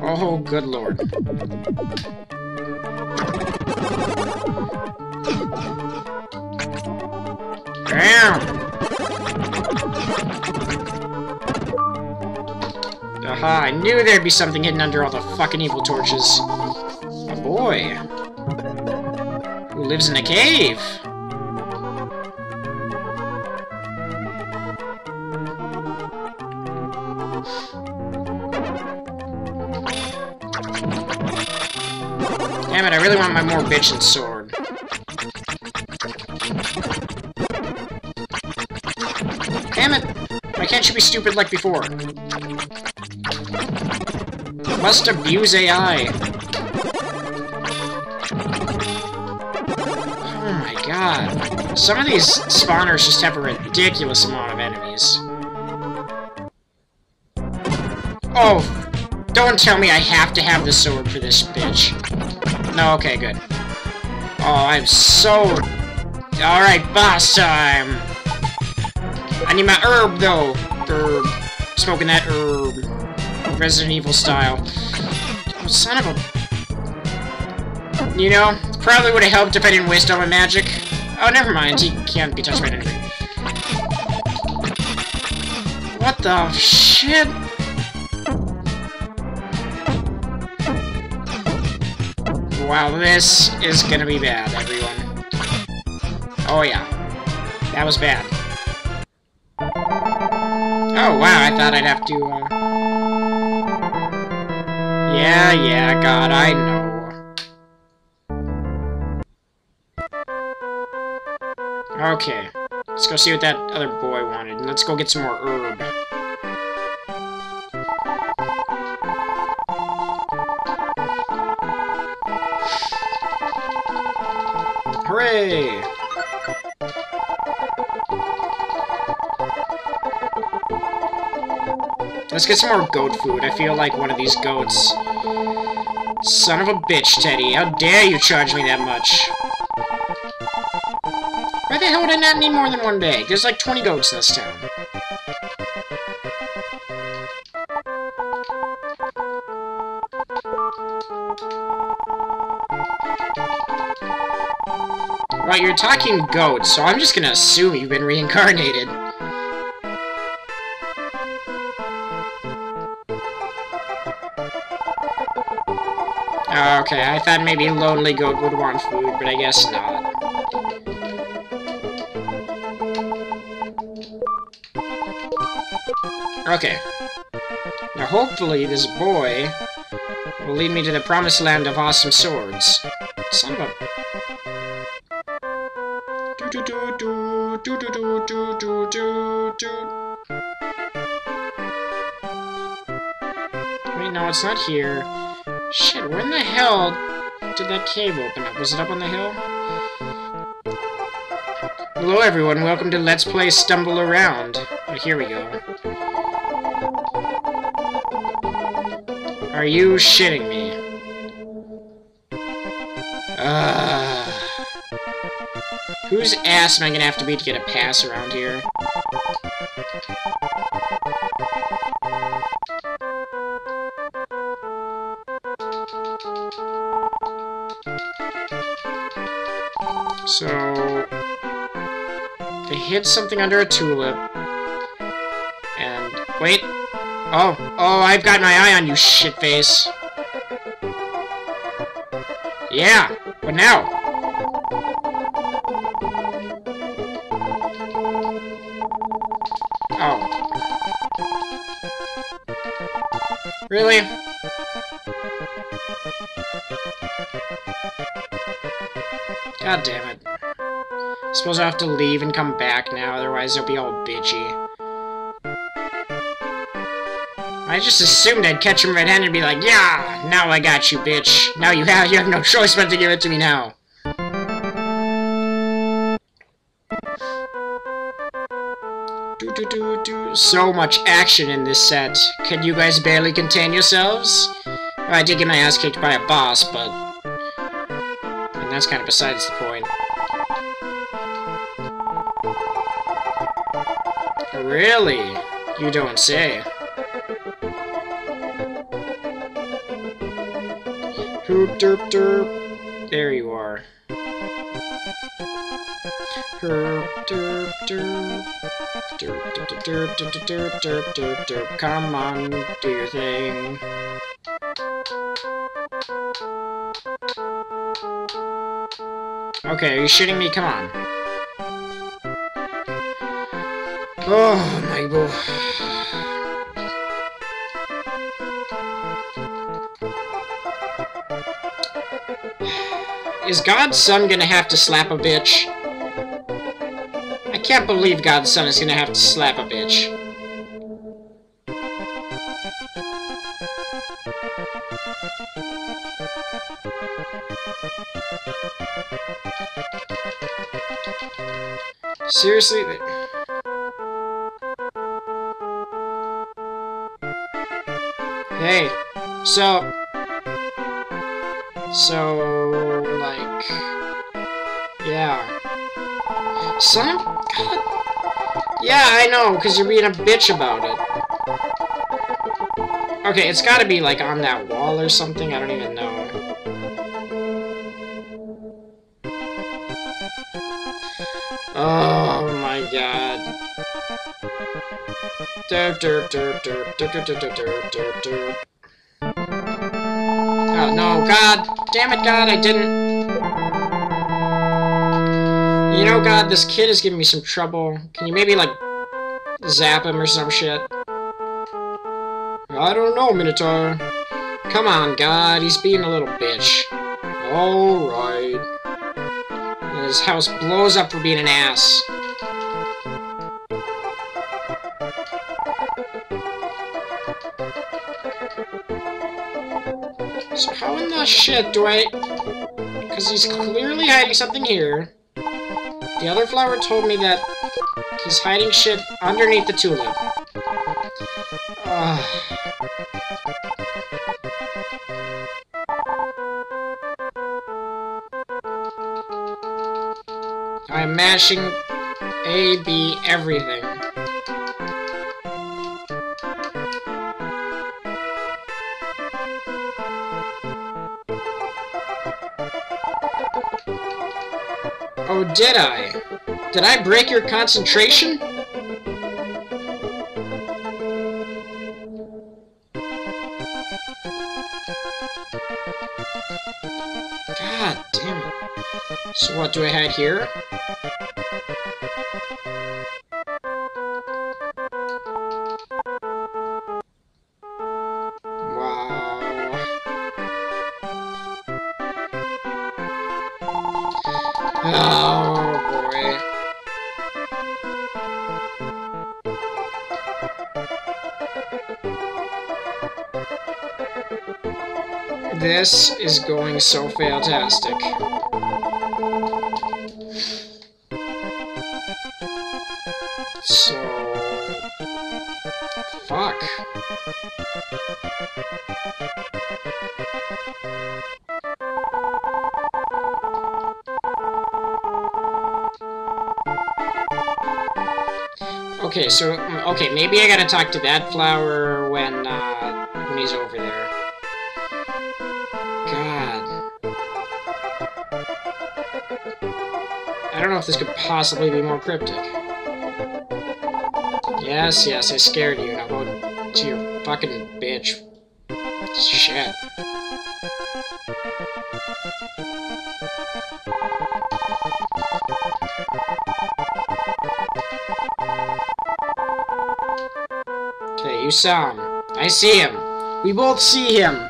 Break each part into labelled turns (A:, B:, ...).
A: Oh, good lord. Damn! Aha, I knew there'd be something hidden under all the fucking evil torches. A boy. Who lives in a cave. Really want my more bitchin' sword. Damn it! Why can't you be stupid like before? You must abuse AI. Oh my god. Some of these spawners just have a ridiculous amount of enemies. Oh, don't tell me I have to have the sword for this bitch. No, okay, good. Oh, I'm so... Alright, boss time! I need my herb, though. Herb. Smoking that herb. Resident Evil style. Oh, son of a... You know, probably would have helped if I didn't waste all my magic. Oh, never mind. He can't be touched by anything. What the shit? Wow, this is gonna be bad, everyone. Oh yeah. That was bad. Oh wow, I thought I'd have to, uh... Yeah, yeah, God, I know. Okay. Let's go see what that other boy wanted. and Let's go get some more herb. Hooray! Let's get some more goat food. I feel like one of these goats. Son of a bitch, Teddy. How dare you charge me that much? Why the hell would I not need more than one bag? There's like 20 goats in this town. Well, you're talking goats, so I'm just gonna assume you've been reincarnated. Oh, okay, I thought maybe Lonely Goat would want food, but I guess not. Okay. Now hopefully this boy will lead me to the promised land of awesome swords. Son of a... Do do do do do do do do do do. Wait, no, it's not here. Shit, where in the hell did that cave open up? Was it up on the hill? Hello everyone, welcome to Let's Play Stumble Around. Oh, here we go. Are you shitting me? Whose ass am I gonna have to be to get a pass around here? So... They hid something under a tulip. And... Wait! Oh! Oh, I've got my eye on you, shitface! Yeah! But now? Really? God damn it. I suppose I have to leave and come back now, otherwise they'll be all bitchy. I just assumed I'd catch him red-handed and be like, Yeah! Now I got you, bitch! Now you have you have no choice but to give it to me now. so much action in this set. Can you guys barely contain yourselves? I did get my ass kicked by a boss, but... And that's kind of besides the point. Really? You don't say. Hoop derp derp. There you are. Come on, do your thing. Okay, are you shitting me? Come on. Oh, my boy. Is God's son gonna have to slap a bitch? Can't believe God's son is gonna have to slap a bitch. Seriously? Hey, so... So, like... Yeah. Son. Yeah, I know, because you're being a bitch about it. Okay, it's gotta be, like, on that wall or something, I don't even know. Oh my god. Oh no, God! Damn it, God, I didn't. You know, God, this kid is giving me some trouble. Can you maybe, like, zap him or some shit? I don't know, Minotaur. Come on, God, he's being a little bitch. Alright. His house blows up for being an ass. So how in the shit do I... Because he's clearly hiding something here. The other flower told me that he's hiding shit underneath the tulip. Ugh. I'm mashing A, B, everything. Oh, did I? Did I break your concentration? God damn it. So what do I hide here? This is going so fantastic. So... Fuck. Okay, so, okay, maybe I gotta talk to that flower when, uh, when he's over there. Don't know if this could possibly be more cryptic. Yes, yes, I scared you. Now go to your fucking bitch. Shit. Okay, you saw him. I see him. We both see him.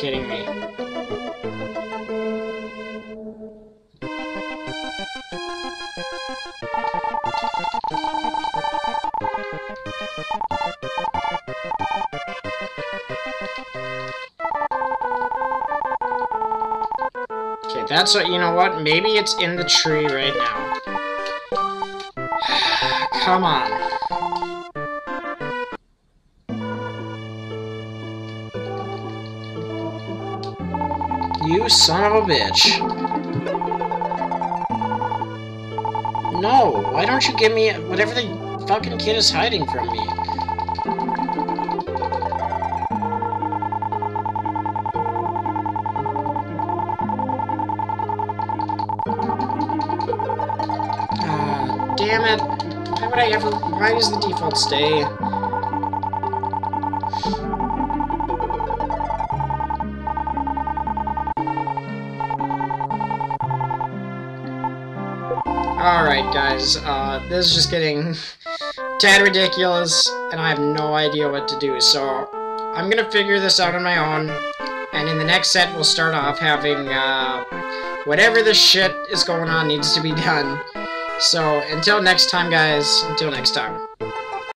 A: Kidding me. Okay, that's what, you know what? Maybe it's in the tree right now. Come on. You son of a bitch. No, why don't you give me whatever the fucking kid is hiding from me? Ah, damn it. Why would I ever... Why does the default stay? Alright, guys, uh, this is just getting tad ridiculous, and I have no idea what to do, so I'm gonna figure this out on my own, and in the next set we'll start off having, uh, whatever this shit is going on needs to be done. So, until next time, guys, until next time.